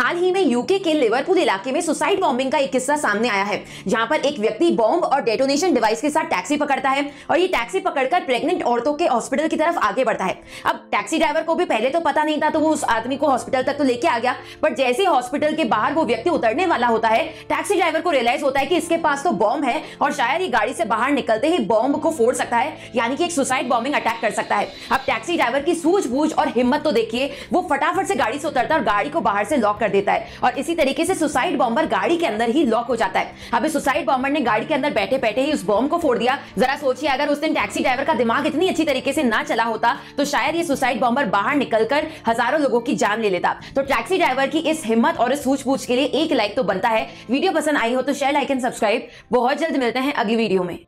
हाल ही में यूके के लिवरपूल इलाके में सुसाइड बॉम्बिंग का एक किस्सा सामने आया है, जहाँ पर एक व्यक्ति बॉम्ब और डेटोनेशन डिवाइस के साथ टैक्सी पकड़ता है और ये टैक्सी पकड़कर प्रेग्नेंट औरतों के हॉस्पिटल की तरफ़ आगे बढ़ता है। अब टैक्सी ड्राइवर को भी पहले तो पता नहीं था तो वो उस आदमी को हॉस्पिटल तक तो लेके आ गया बट जैसे हॉस्पिटल के बाहर वो व्यक्ति उतरने वाला होता है टैक्सी ड्राइवर को रियलाइज़ होता है कि इसके पास तो बॉम्ब है और शायद ये गाड़ी से बाहर निकलते ही बॉम्ब को फोड़ सकता है, यानी कि एक सुसाइड बॉम्बिंग अटैक कर सकता है। अब टैक्सी ड्राइवर की सूझबूझ और हिम्मत तो देखिए, वो फटाफट से गाड़ी से उतरता है और गाड़ी को बाहर से लॉक कर देता है। और इसी तरीके से सुसाइड बॉम्बर गाड़ी के अंदर ही लॉक हो जाता है। इस सुसाइड बॉम्बर ने गाड़ी के अंदर बैठे बैठे ही उस बॉम्ब को फोड़ दिया। जरा सोचिए, अगर उस दिन टैक्सी ड्राइवर का दिमाग इतनी अच्छी तरीके से ना चला होता तो शायद ये सुसाइड बॉम्बर बाहर निकलकर हज़ारों लोगों की जान ले लेता। तो टैक्सी ड्राइवर की इस हिम्मत और इस सूझबूझ के लिए एक लाइक तो बनता है। वीडियो पसंद आई हो तो शेयर, लाइक एंड सब्सक्राइब। बहुत जल्द मिलते हैं अगली वीडियो में।